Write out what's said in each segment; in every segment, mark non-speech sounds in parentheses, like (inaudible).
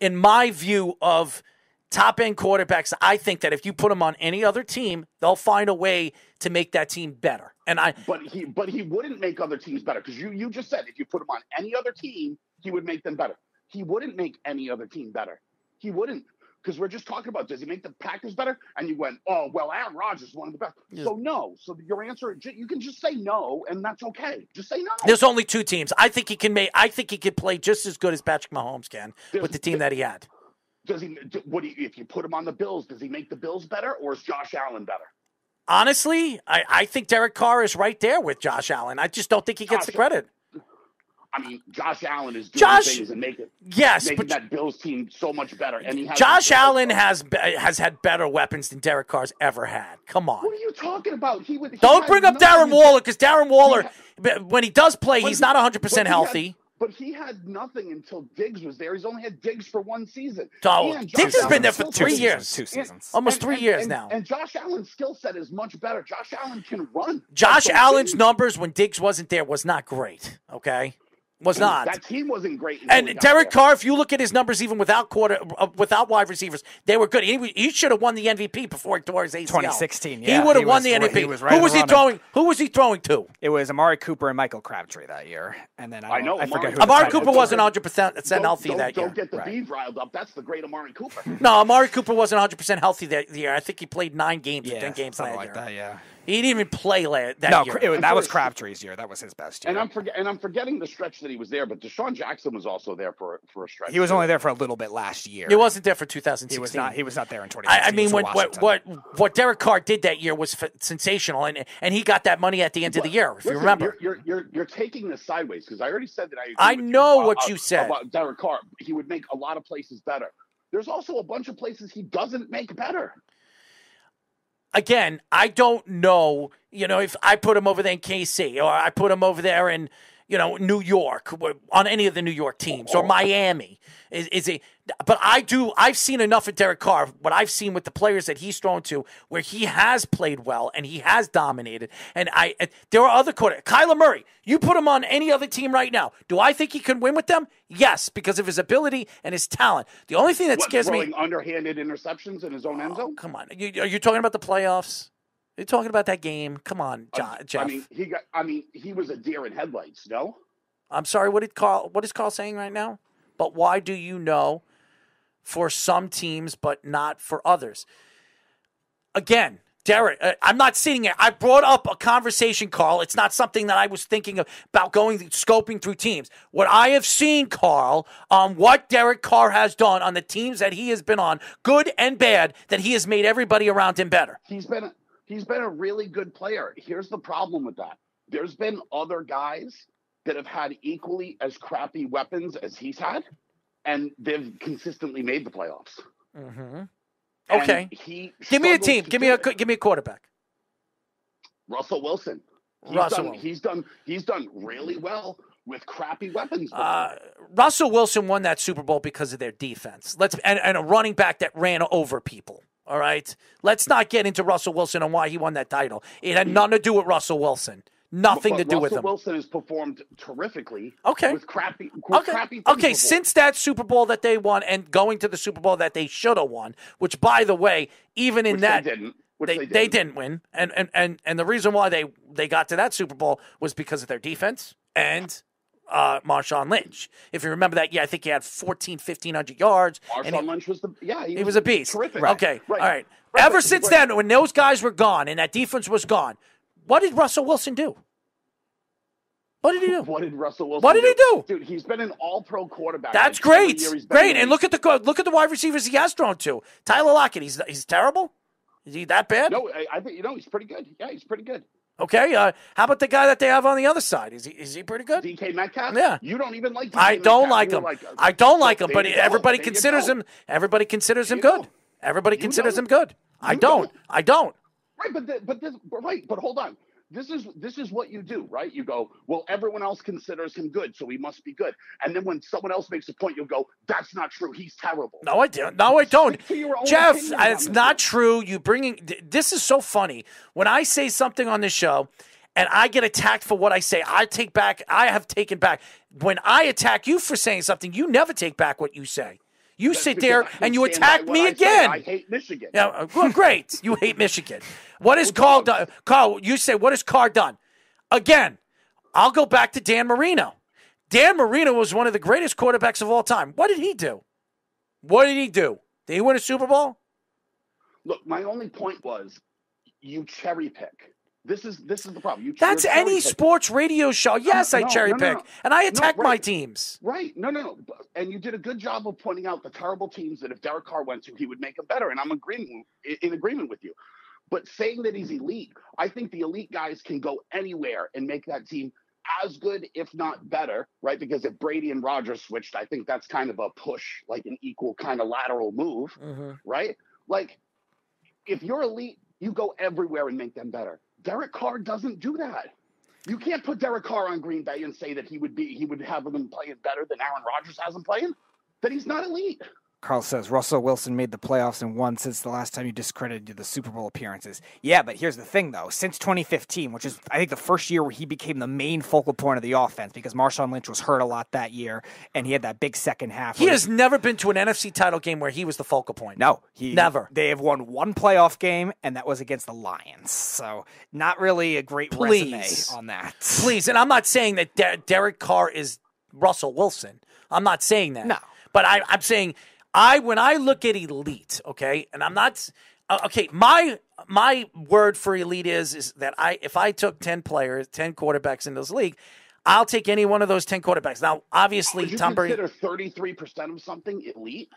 in my view of top end quarterbacks, I think that if you put them on any other team, they'll find a way to make that team better. And I, But he but he wouldn't make other teams better because you you just said if you put him on any other team, he would make them better. He wouldn't make any other team better. He wouldn't. Because we're just talking about does he make the Packers better? And you went, oh well, Aaron Rodgers is one of the best. Yeah. So no. So your answer, you can just say no, and that's okay. Just say no. there's only two teams. I think he can make. I think he could play just as good as Patrick Mahomes can There's- with the team that he had. Does he? What do you, if you put him on the Bills? Does he make the Bills better, or is Josh Allen better? Honestly, I, I think Derek Carr is right there with Josh Allen. I just don't think he gets the credit. I mean, Josh Allen is doing Josh- things and making Yes, making but that Bills team so much better. And he has Josh Allen has has had better weapons than Derek Carr's ever had. Come on. What are you talking about? He would. he Don't bring up Darren Waller because Darren Waller, Yeah. when he does play, But he's he- not 100% but he had- healthy. But he had nothing until Diggs was there. He's only had Diggs for one season. Oh, And Diggs has been there for three years. set- Two and- seasons. Almost and- three and- years and- now. And Josh Allen's skill set is much better. Josh Allen can run. Josh Allen's numbers when Diggs wasn't there was not great. Okay, was not. That team wasn't great. And Derek there. Carr, if you look at his numbers, even without quarter, uh, without wide receivers, they were good. He, he should have won the MVP before he tore his ACL. 2016, he would have won was the MVP. was right who was he throwing? Who was he throwing to? It was Amari Cooper and Michael Crabtree that year, and then I, I know, I forget Amari- who Amari Cooper wasn't 100 percent Don't- healthy don't, that year. Don't get the Right. bees riled up. That's the great Amari Cooper. No, Amari Cooper wasn't 100 percent healthy that year. I think he played nine games or Yeah, ten games something last like year. that. Yeah. He didn't even play that No, year. it was- that was Crabtree's year. That was his best year. And I'm forget and I'm forgetting the stretch that he was there, but DeSean Jackson was also there for for a stretch. he was only there for a little bit last year. he wasn't there for 2016. He was not. He was not there in 2016. I, I mean, when, what what what Derek Carr did that year was f- sensational, and and he got that money at the end of the year. If you Listen, remember, you're, you're you're you're taking this sideways because I already said that I. Agree I know you, what uh, you said. about Derek Carr. He would make a lot of places better. There's also a bunch of places he doesn't make better. Again, I don't know. You know, if I put him over there in KC or I put him over there in you know New York on any of the New York teams or oh. Miami, is, is it? But I do. I've seen enough of Derek Carr. What I've seen with the players that he's thrown to, where he has played well and he has dominated. And I, and there are other quarter. Kyler Murray. You put him on any other team right now. Do I think he can win with them? Yes, because of his ability and his talent. The only thing that What, scares me. underhanded interceptions in his own end oh, zone. Come on, you, are you talking about the playoffs? You're talking about that game? Come on, Jo- Uh, Jeff. I mean, he got. I mean, he was a deer in headlights. No. I'm sorry. What did Carl? What is Carl saying right now? But why do you know for some teams but not for others? Again, Derek, uh, I'm not sitting here. I brought up a conversation, Carl. It's not something that I was thinking of, about going scoping through teams. What I have seen, Carl, on what Derek Carr has done on the teams that he has been on, good and bad, that he has made everybody around him better. He's been. He's been a really good player. Here's the problem with that. There's been other guys that have had equally as crappy weapons as he's had, and they've consistently made the playoffs. Mm-hmm. Okay. He Give me a team. Give me a it. give me a quarterback. Russell Wilson. He's Russell done, he's done he's done really well with crappy weapons. Uh, Russell Wilson won that Super Bowl because of their defense. Let's and, and a running back that ran over people. All right, let's not get into Russell Wilson and why he won that title. It had nothing to do with Russell Wilson. Nothing But to do Russell with him. Wilson has performed terrifically. Okay. With crappy. With Okay. Crappy Okay. before. Since that Super Bowl that they won and going to the Super Bowl that they should have won, which by the way, even in Which that they didn't. They, they, they didn't. didn't win, and, and and and the reason why they they got to that Super Bowl was because of their defense and uh, Marshawn Lynch. If you remember that, yeah, I think he had 14, 1500 yards. Marshawn he, Lynch was the yeah he, he was a beast. Terrific. Okay, Right. all right. Right, Ever since then, when those guys were gone and that defense was gone, what did Russell Wilson do? What did he do? What did Russell Wilson? What did he do? Dude, he's been an All-Pro quarterback. That's great, year he's been great. And look at the look at the wide receivers he has thrown to. Tyler Lockett, he's he's terrible. Is he that bad? No, I, I think you know he's pretty good. Yeah, he's pretty good. Okay. Uh, how about the guy that they have on the other side? Is he is he pretty good? DK Metcalf. Yeah. You don't even like. DK I don't Metcalf. like him. like, I don't like him, but you go. everybody considers him. Everybody considers him good. Everybody You considers him good. I don't. don't. I don't. Right, but the, but this but right, but hold on. This is this is what you do, right? You go, well, everyone else considers him good, so he must be good. And then when someone else makes a point, you'll go, that's not true. He's terrible. No, I don't. No, I don't. Stick to your own Jeff, it's not true. You bringing this is so funny. When I say something on this show and I get attacked for what I say, I take back. I have taken back. When I attack you for saying something, you never take back what you say. You That's sit there and you attack me I again. I hate Michigan. Yeah, uh, well, great. You hate Michigan. What is Carl done? Carl, you say what has Carr done? Again, I'll go back to Dan Marino. Dan Marino was one of the greatest quarterbacks of all time. What did he do? What did he do? Did he win a Super Bowl? Look, my only point was you cherry pick. This is this is the problem. You That's any sports radio show. Yes, I cherry no, no, pick, no. and I No, attack my teams. Right. No, no, no. And you did a good job of pointing out the terrible teams that if Derek Carr went to, he would make them better. And I'm agreeing in agreement with you. But saying that he's elite, I think the elite guys can go anywhere and make that team as good, if not better, right? Because if Brady and Rodgers switched, I think that's kind of a push, like an equal kind of lateral move, mm-hmm. right? Like if you're elite, you go everywhere and make them better. Derek Carr doesn't do that. You can't put Derek Carr on Green Bay and say that he would be he would have them playing better than Aaron Rodgers has them playing. That he's not elite. Carl says Russell Wilson made the playoffs and won since the last time you discredited the Super Bowl appearances. Yeah, but here's the thing though. Since 2015, which is I think the first year where he became the main focal point of the offense because Marshawn Lynch was hurt a lot that year and he had that big second half. He has never been to an NFC title game where he was the focal point. No, he Never. They have won one playoff game, and that was against the Lions. So not really a great Please. resume on that. Please, and I'm not saying that Der- Derek Carr is Russell Wilson. I'm not saying that. No. but I, I'm saying I when I look at elite, okay, and I'm not uh, okay. My my word for elite is is that I if I took ten players, ten quarterbacks in this league, I'll take any one of those ten quarterbacks. Now, obviously, Would you Tom Brady. consider thirty three percent of something elite?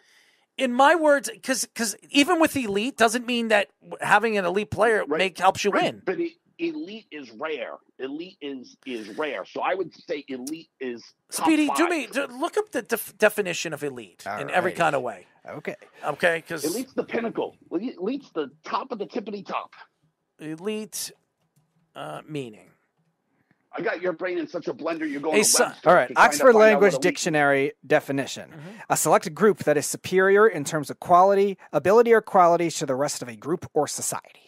In my words, because because even with elite doesn't mean that having an elite player Right. make helps you Right, win. But e- elite is rare. Elite is is rare. So I would say elite is top Speedy, do me do, look up the def- definition of elite All in every kind of way. Okay. Okay, because Elite's the pinnacle. Elite- Elite's the top of the tippity top. elite uh, meaning. I got your brain in such a blender. You're going. Hey, to son- Webster All right. to try to Oxford Language Dictionary definition: Mm-hmm. a select group that is superior in terms of quality, ability, or qualities to the rest of a group or society.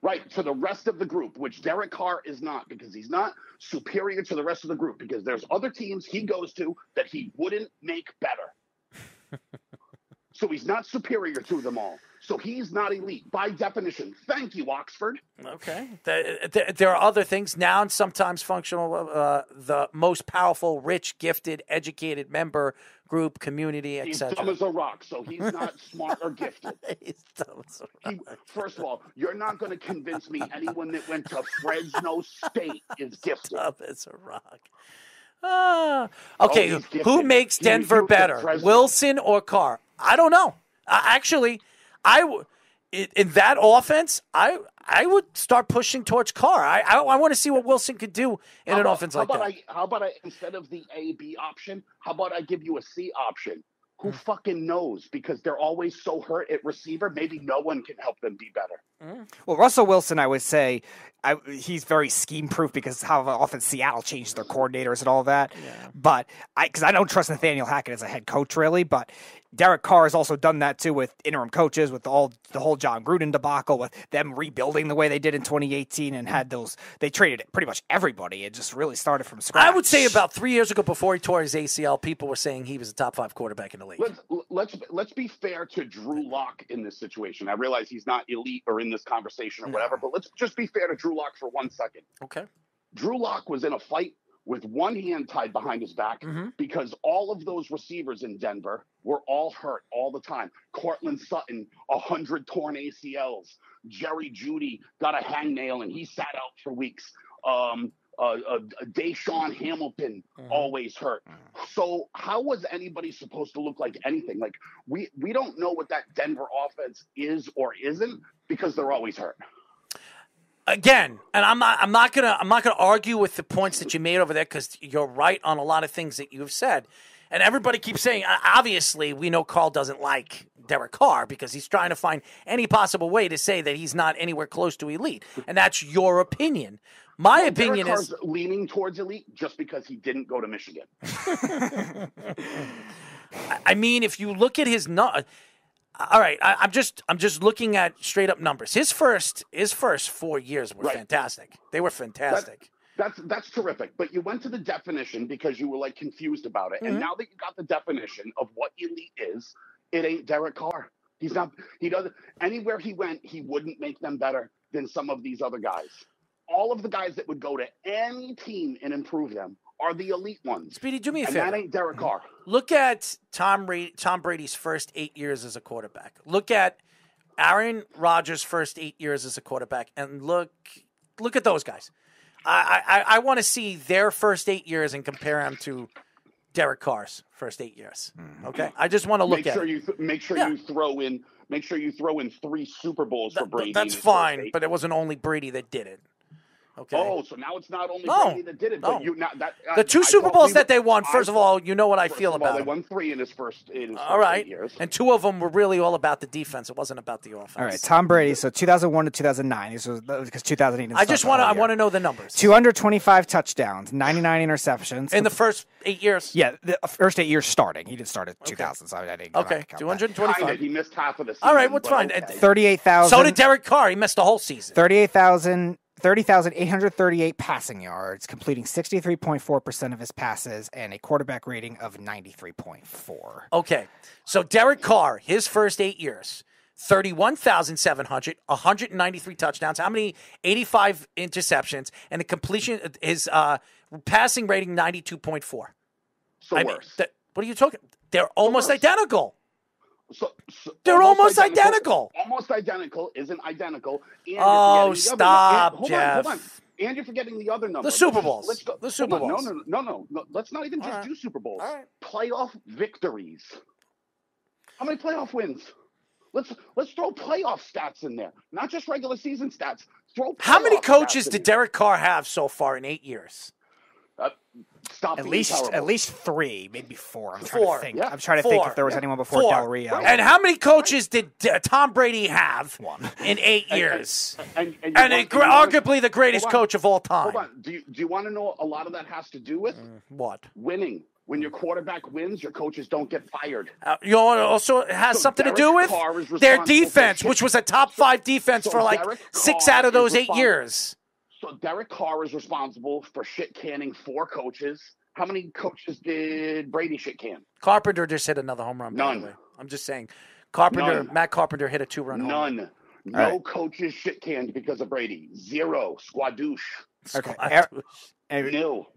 Right to the rest of the group, which Derek Carr is not, because he's not superior to the rest of the group. Because there's other teams he goes to that he wouldn't make better. (laughs) so he's not superior to them all. So he's not elite by definition. Thank you, Oxford. Okay, there, are other things. Noun, sometimes functional. Uh, the most powerful, rich, gifted, educated member, group, community, etc. He's dumb as a rock, so he's (laughs) not smart or gifted. (laughs) He's dumb as a He, first of all, you're not going to convince me anyone that went to Fresno State is gifted. dumb as a rock. Ah, okay, Oh, who makes Denver better, Wilson or Carr? I don't know. Uh, actually, I w- in, in that offense, I I would start pushing towards Carr. I I, I want to see what Wilson could do in How an about- offense how like about that. I, how about I, instead of the A B option, how about I give you a C option? Who hmm. fucking knows? Because they're always so hurt at receiver. Maybe no one can help them be better. Mm. Well, Russell Wilson, I would say, I, he's very scheme proof because how often Seattle changed their coordinators and all that. But I, because I don't trust Nathaniel Hackett as a head coach really, but Derek Carr has also done that too with interim coaches, with all the whole Jon Gruden debacle, with them rebuilding the way they did in 2018 and had those. They traded pretty much everybody. It just really started from scratch. I would say about three years ago, before he tore his ACL, people were saying he was a top five quarterback in the league. Let's let's let's be fair to Drew Lock in this situation. I realize he's not elite or in this conversation or whatever, but let's just be fair to Drew Lock for one second. Okay. Drew Lock was in a fight with one hand tied behind his back Mhm. because all of those receivers in Denver were all hurt all the time. Courtland Sutton, a hundred torn ACLs. Jerry Jeudy got a hangnail and he sat out for weeks. Um, uh, uh, DaeSean Hamilton Mhm. always hurt. So how was anybody supposed to look like anything? Like we we don't know what that Denver offense is or isn't because they're always hurt. Again, and I'm not. I'm not gonna. I'm not gonna argue with the points that you made over there because you're right on a lot of things that you've said. And everybody keeps saying. Obviously, we know Carl doesn't like Derek Carr because he's trying to find any possible way to say that he's not anywhere close to elite, and that's your opinion. My Well, opinion Derek is Carr's leaning towards elite just because he didn't go to Michigan. (laughs) I mean, if you look at his no, all right, I, I'm just I'm just looking at straight up numbers. His first his first four years were Right. fantastic. They were fantastic. That's that's terrific. But you went to the definition because you were like confused about it. Mhm. And now that you got the definition of what elite is, it ain't Derek Carr. He's not he doesn't anywhere he went, he wouldn't make them better than some of these other guys. All of the guys that would go to any team and improve them are the elite ones. Speedy, do me a And favor. that ain't Derek Carr. Look at Tom Brady, Tom Brady's first eight years as a quarterback. Look at Aaron Rodgers' first eight years as a quarterback, and look look at those guys. I I, I want to see their first eight years and compare them to Derek Carr's first eight years. Mm-hmm. Okay, I just want to look make at sure it. you th- make sure Yeah. you throw in make sure you throw in three Super Bowls for Th- Brady. that's in his first fine, but it wasn't only Brady that did it. Okay. Oh, so now it's not only No, Brady that did it, no. but you not that the two I Super thought Bowls we that they won, I first of all, you know what I feel of all, about They them. won three in his first in his All first right, eight years. and two of them were really all about the defense. It wasn't about the offense. All right, Tom Brady. So 2001 to 2009. This was because 2008. I just want to. I want to know the numbers 225 touchdowns, 99 interceptions. in the first eight years. yeah, the first eight years starting. He didn't start at 2000, so I didn't. Okay, back and count two that. hundred Kinda, twenty-five. he missed half of the season. All right, what's but fine. okay. 38,000. So did Derek Carr. He missed the whole season. 38,000 30,838 passing yards, completing 63.4% of his passes, and a quarterback rating of 93.4. Okay, so Derek Carr, his first eight years, thirty-one thousand seven hundred, one hundred ninety-three touchdowns. How many? Eighty-five interceptions, and the completion. His uh, passing rating ninety-two point four. so I mean, th- what are you talking? They're almost worse. identical. So, so- They're almost identical. Almost identical isn't identical. And Oh, forgetting the other stop, and- hold on, hold on. Jeff. And you're forgetting the other number. The Super Bowls. Let's go. The Super. Bowls. No, no, no, no, no. Let's not even All just right. do Super Bowls. All right. Playoff victories. How many playoff wins? Let's let's throw playoff stats in there, not just regular season stats. Throw How many coaches did. Derek Carr have so far in eight years? Stop At least terrible. at least three, maybe four. I'm trying to think. Yeah. I'm trying to think if there was Yeah. anyone before Four. Del Rio. And how many coaches did uh, Tom Brady have One. in eight years? and, and, you And want- it, gr- you wanna- arguably the greatest on. coach of all time. Hold on. Do you do you want to know a lot of that has to do with What? winning? When your quarterback wins, your coaches don't get fired. Uh, you know what also has So something to do with their defense, which was a top (laughs) five defense So for like Derek six Carr out of those eight years. So Derek Carr is responsible for shit canning four coaches. How many coaches did Brady shit can? Carpenter just hit another home run. by the None. way. I'm just saying. Carpenter, None. Matt Carpenter hit a two run home run. None. No All right. coaches shit canned because of Brady. Zero. Squadouche. (laughs) Okay. Aaron- douche.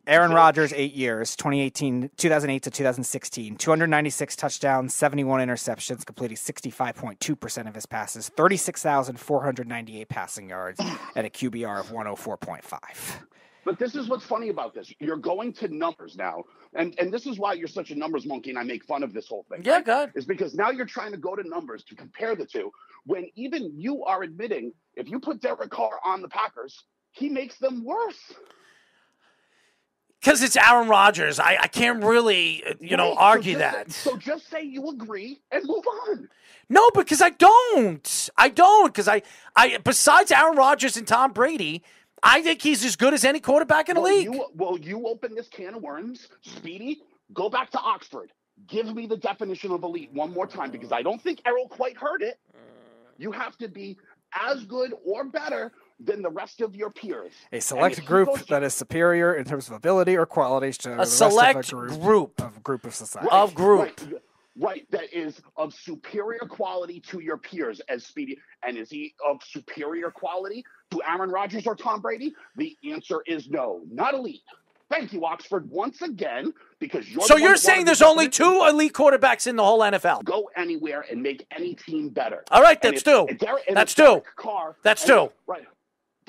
Aaron Nil. Rodgers, eight years, 2018, 2008 to 2016, 296 touchdowns, 71 interceptions, completing 65.2% of his passes, 36,498 passing yards, (sighs) and a QBR of 104.5. But this is what's funny about this. You're going to numbers now. And and this is why you're such a numbers monkey and I make fun of this whole thing. Yeah, right? good. Is because now you're trying to go to numbers to compare the two when even you are admitting if you put Derek Carr on the Packers, he makes them worse. Because it's Aaron Rodgers. I, I can't really, you know, Right? So argue just- that. So just say you agree and move on. No, because I don't. I don't. Because I, I, besides Aaron Rodgers and Tom Brady, I think he's as good as any quarterback in the well, league. You, well, you open this can of worms, Speedy. Go back to Oxford. Give me the definition of elite one more time because I don't think Errol quite heard it. You have to be as good or better than the rest of your peers. A select group goes- that is superior in terms of ability or qualities to the a rest select of the group, group. of group of society. Right, of group. Right, right, that is of superior quality to your peers as Speedy. And is he of superior quality to Aaron Rodgers or Tom Brady? The answer is no, not elite. Thank you, Oxford, once again, because you're. So the you're that saying there's only two elite quarterbacks in the whole NFL? Go anywhere and make any team better. All right, that's two. if Derek- and That's two. That's two. Right.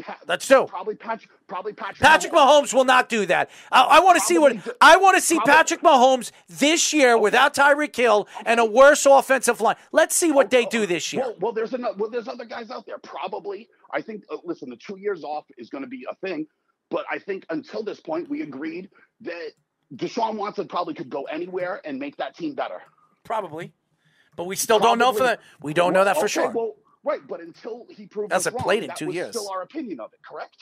Pa- That's two. Probably Patrick. Probably Patrick. Patrick Mahomes will not do that. I, I want to see what Probably- I want to see probably- Patrick Mahomes this year without Tyreek Hill and a worse offensive line. Let's see what they do this year. Well, well, there's another. Well, there's other guys out there. Probably. I think. Uh, listen, the two years off is going to be a thing, but I think until this point, we agreed that Deshaun Watson probably could go anywhere and make that team better. Probably, but we still don't know for that. We don't know that for Okay, sure. Well, right, but until he proved That's us a wrong, played in that two was years. Still our opinion of it, correct?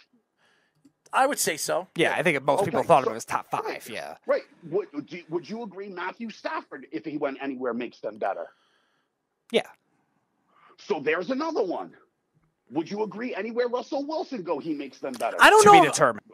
I would say so. Yeah, I think most people thought so- of it as top five. Yeah. Right. Would, would you, would you agree Matthew Stafford, if he went anywhere, makes them better? Yeah. So there's another one. Would you agree anywhere Russell Wilson go, he makes them better? I don't To know. be determined.